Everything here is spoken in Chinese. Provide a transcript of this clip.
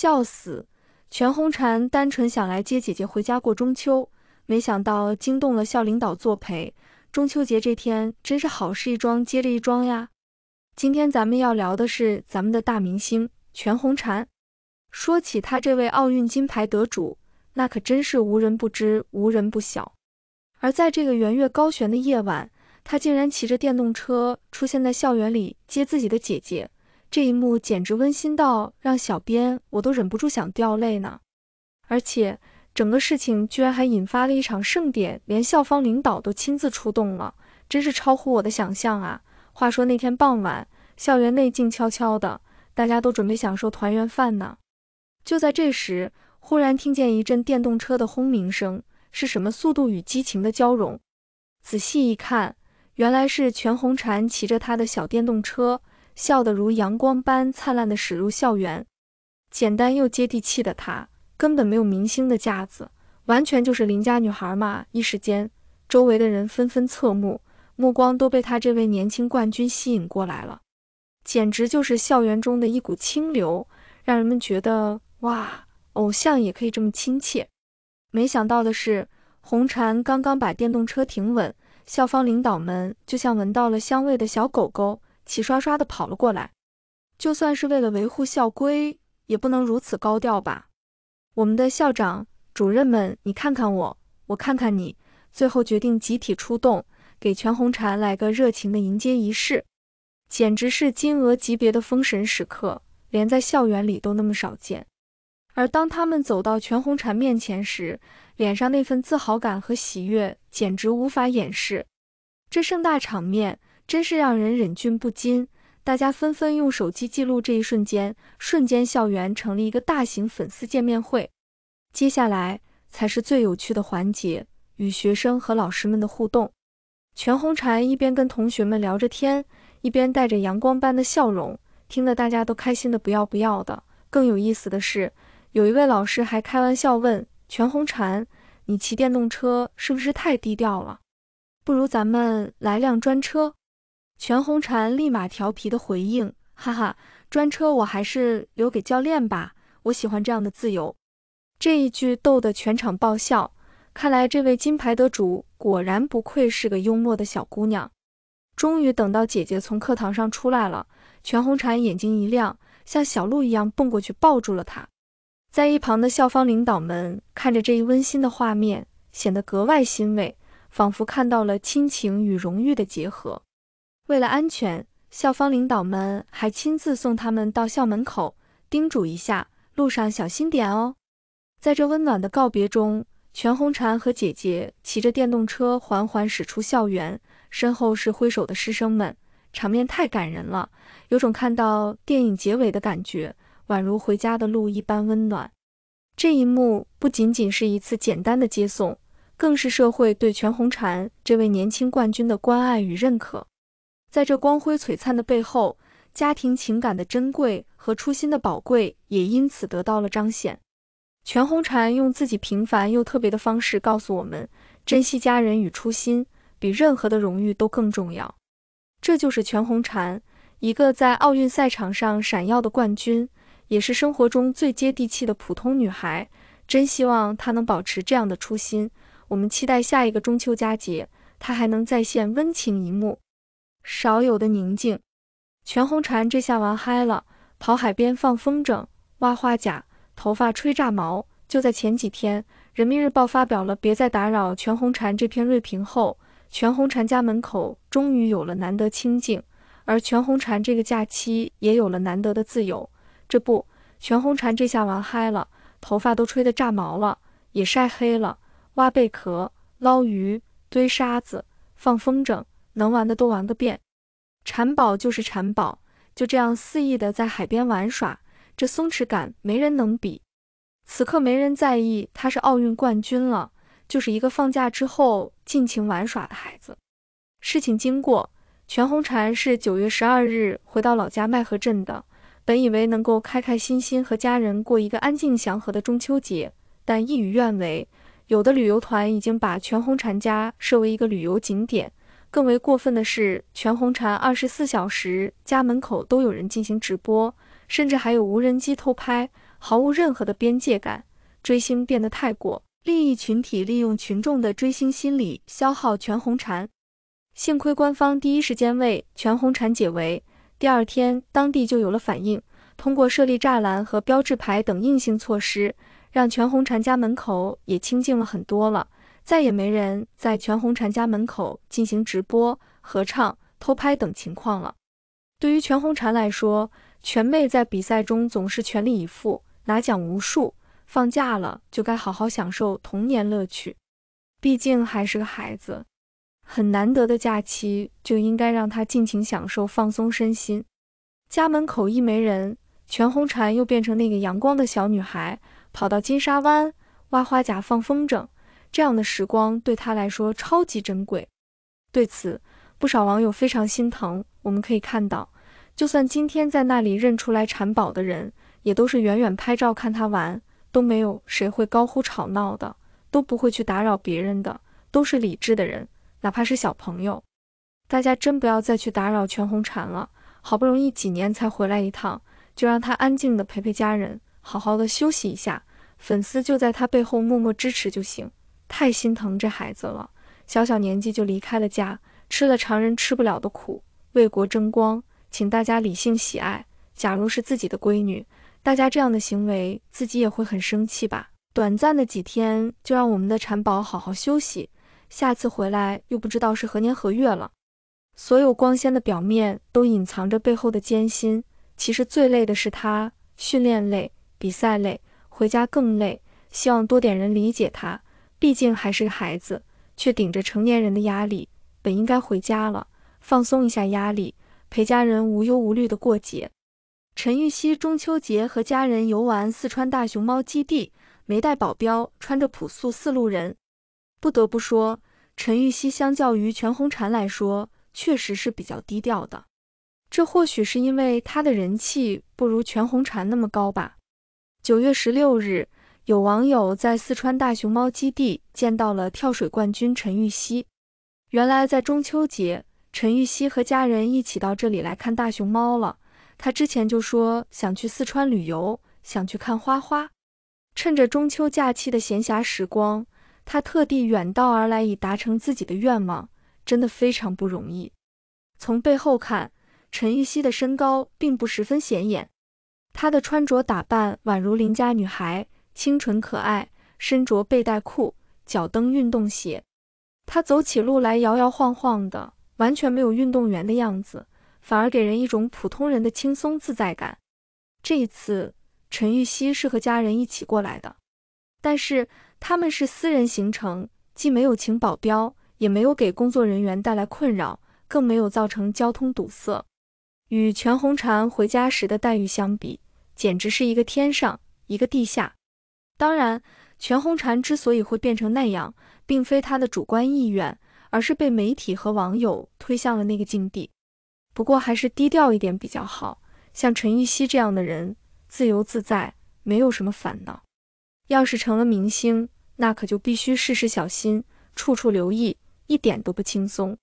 笑死！全红婵单纯想来接姐姐回家过中秋，没想到惊动了校领导作陪。中秋节这天真是好事一桩接着一桩呀！今天咱们要聊的是咱们的大明星全红婵。说起她这位奥运金牌得主，那可真是无人不知，无人不晓。而在这个圆月高悬的夜晚，她竟然骑着电动车出现在校园里接自己的姐姐。这一幕简直温馨到让小编我都忍不住想掉泪呢，而且整个事情居然还引发了一场盛典，连校方领导都亲自出动了，真是超乎我的想象啊！话说那天傍晚，校园内静悄悄的，大家都准备享受团圆饭呢。就在这时，忽然听见一阵电动车的轰鸣声，是什么速度与激情的交融？仔细一看，原来是全红婵骑着她的小电动车。笑得如阳光般灿烂地驶入校园，简单又接地气的她，根本没有明星的架子，完全就是邻家女孩嘛！一时间，周围的人纷纷侧目，目光都被她这位年轻冠军吸引过来了，简直就是校园中的一股清流，让人们觉得哇，偶像也可以这么亲切。没想到的是，红婵刚刚把电动车停稳，校方领导们就像闻到了香味的小狗狗。齐刷刷的跑了过来，就算是为了维护校规，也不能如此高调吧？我们的校长、主任们，你看看我，我看看你，最后决定集体出动，给全红婵来个热情的迎接仪式，简直是金额级别的封神时刻，连在校园里都那么少见。而当他们走到全红婵面前时，脸上那份自豪感和喜悦简直无法掩饰，这盛大场面。真是让人忍俊不禁，大家纷纷用手机记录这一瞬间，瞬间校园成了一个大型粉丝见面会。接下来才是最有趣的环节，与学生和老师们的互动。全红婵一边跟同学们聊着天，一边带着阳光般的笑容，听得大家都开心的不要不要的。更有意思的是，有一位老师还开玩笑问全红婵：“你骑电动车是不是太低调了？不如咱们来辆专车？”全红婵立马调皮的回应：“哈哈，专车我还是留给教练吧，我喜欢这样的自由。”这一句逗得全场爆笑。看来这位金牌得主果然不愧是个幽默的小姑娘。终于等到姐姐从课堂上出来了，全红婵眼睛一亮，像小鹿一样蹦过去抱住了她。在一旁的校方领导们看着这一温馨的画面，显得格外欣慰，仿佛看到了亲情与荣誉的结合。为了安全，校方领导们还亲自送他们到校门口，叮嘱一下路上小心点哦。在这温暖的告别中，全红婵和姐姐骑着电动车缓缓驶出校园，身后是挥手的师生们，场面太感人了，有种看到电影结尾的感觉，宛如回家的路一般温暖。这一幕不仅仅是一次简单的接送，更是社会对全红婵这位年轻冠军的关爱与认可。在这光辉璀璨的背后，家庭情感的珍贵和初心的宝贵也因此得到了彰显。全红婵用自己平凡又特别的方式告诉我们：珍惜家人与初心，比任何的荣誉都更重要。这就是全红婵，一个在奥运赛场上闪耀的冠军，也是生活中最接地气的普通女孩。真希望她能保持这样的初心。我们期待下一个中秋佳节，她还能再现温情一幕。少有的宁静，全红婵这下玩嗨了，跑海边放风筝、挖花甲、头发吹炸毛。就在前几天，人民日报发表了“别再打扰全红婵”这篇锐评后，全红婵家门口终于有了难得清静，而全红婵这个假期也有了难得的自由。这不，全红婵这下玩嗨了，头发都吹得炸毛了，也晒黑了，挖贝壳、捞鱼、堆沙子、放风筝。能玩的都玩个遍，馋宝就是馋宝，就这样肆意的在海边玩耍，这松弛感没人能比。此刻没人在意他是奥运冠军了，就是一个放假之后尽情玩耍的孩子。事情经过，全红婵是九月十二日回到老家麦河镇的，本以为能够开开心心和家人过一个安静祥和的中秋节，但事与愿违，有的旅游团已经把全红婵家设为一个旅游景点。更为过分的是，全红婵二十四小时家门口都有人进行直播，甚至还有无人机偷拍，毫无任何的边界感，追星变得太过。利益群体利用群众的追星心理消耗全红婵。幸亏官方第一时间为全红婵解围，第二天当地就有了反应，通过设立栅栏和标志牌等硬性措施，让全红婵家门口也清静了很多了，再也没人在全红婵家门口进行直播、合唱、偷拍等情况了。对于全红婵来说，全妹在比赛中总是全力以赴，拿奖无数。放假了就该好好享受童年乐趣，毕竟还是个孩子，很难得的假期就应该让他尽情享受、放松身心。家门口一没人，全红婵又变成那个阳光的小女孩，跑到金沙湾挖花甲、放风筝，这样的时光对他来说超级珍贵。对此，不少网友非常心疼。我们可以看到，就算今天在那里认出来婵宝的人，也都是远远拍照看她玩。都没有谁会高呼吵闹的，都不会去打扰别人的，都是理智的人，哪怕是小朋友。大家真不要再去打扰全红婵了，好不容易几年才回来一趟，就让她安静的陪陪家人，好好的休息一下。粉丝就在她背后默默支持就行。太心疼这孩子了，小小年纪就离开了家，吃了常人吃不了的苦，为国争光，请大家理性喜爱。假如是自己的闺女。大家这样的行为，自己也会很生气吧？短暂的几天，就让我们的产宝好好休息，下次回来又不知道是何年何月了。所有光鲜的表面，都隐藏着背后的艰辛。其实最累的是他，训练累，比赛累，回家更累。希望多点人理解他，毕竟还是个孩子，却顶着成年人的压力，本应该回家了，放松一下压力，陪家人无忧无虑的过节。陈芋汐中秋节和家人游玩四川大熊猫基地，没带保镖，穿着朴素四路人。不得不说，陈芋汐相较于全红婵来说，确实是比较低调的。这或许是因为她的人气不如全红婵那么高吧。九月十六日，有网友在四川大熊猫基地见到了跳水冠军陈芋汐。原来在中秋节，陈芋汐和家人一起到这里来看大熊猫了。他之前就说想去四川旅游，想去看花花。趁着中秋假期的闲暇时光，他特地远道而来，以达成自己的愿望，真的非常不容易。从背后看，陈芋汐的身高并不十分显眼，她的穿着打扮宛如邻家女孩，清纯可爱，身着背带裤，脚蹬运动鞋，她走起路来摇摇晃晃的，完全没有运动员的样子。反而给人一种普通人的轻松自在感。这一次，陈玉汐是和家人一起过来的，但是他们是私人行程，既没有请保镖，也没有给工作人员带来困扰，更没有造成交通堵塞。与全红婵回家时的待遇相比，简直是一个天上一个地下。当然，全红婵之所以会变成那样，并非她的主观意愿，而是被媒体和网友推向了那个境地。不过还是低调一点比较好。像陈芋汐这样的人，自由自在，没有什么烦恼。要是成了明星，那可就必须事事小心，处处留意，一点都不轻松。